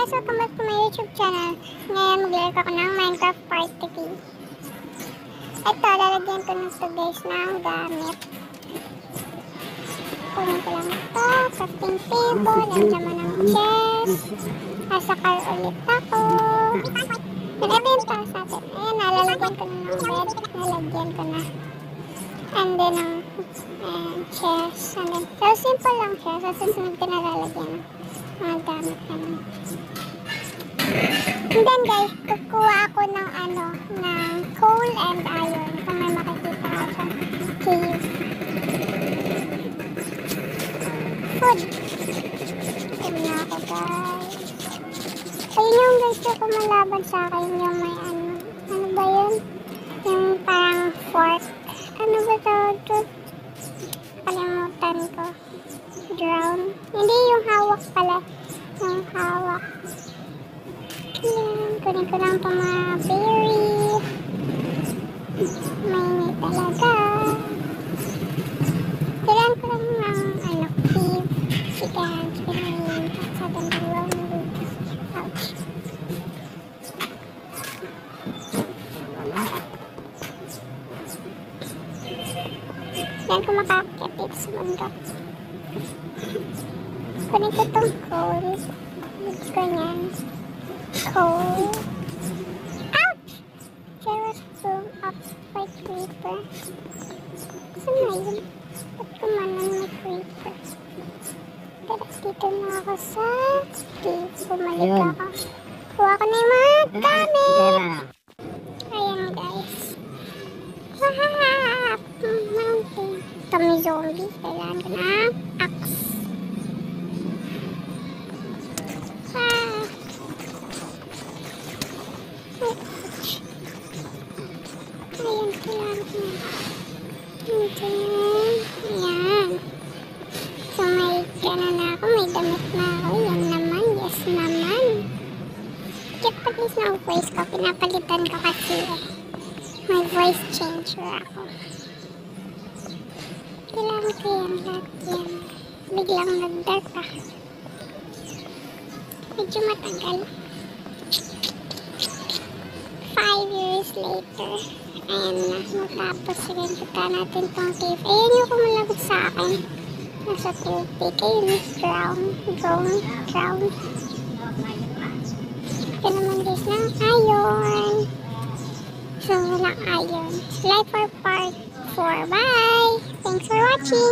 guys, welcome back to my YouTube channel. Ngayon mag-lurk ako ng Minecraft Part 3. Ito, lalagyan ko nito guys ng gamit. Kunin ko lang ito, crafting table, nandiyan mo ng chest. Asakal ulit ako. Ito yung para sa atin. Ayan, nalalagyan ko ng bed. Nalagyan ko na. And then, ang ayan, chest. And then, so simple lang siya. Sa susunod ko na lalagyan ng mga gamit naman. And then guys, kukuha ako ng ano, ng coal and iron. Kung may makikita ako sa cave. Food. Na ako guys. Ayun yung guys kumalaban sa akin yung may Yan. Kunin ko lang itong mga berry. Mainit talaga. Kailangan ko lang ng ano, cave. Chicken. Chicken mainit. Sa dalawang Ouch. Yan kung makakakit sa bundok. Kunin ko itong coal. Ganyan. Coal. Ouch! There was boom up by creeper. Yun? Ba't kumanan may creeper? Tara, dito na ako sa cave. Bumalik Ayun. ako. Kuha ko na yung mga gamit. Ayan guys. Wahap! Mountain. Kami zombie. Kailangan ko ng axe. Ayan. Ayan. So may gana na ako. May damit na ako. Yan naman. Yes naman. Kaya pag is na voice ko, pinapalitan ko kasi eh. May voice changer ako. Kailangan ko yan lahat yan. Biglang nag-dark ah. Medyo matagal. Later. Ayan na. Matapos rin punta natin tong cave. Ayan yung kumalagot sa akin. Nasa tubig. Ayun, drown. Drown. Drown. Ito naman guys ng iron. So, walang iron. Like for part 4. Bye! Thanks for watching!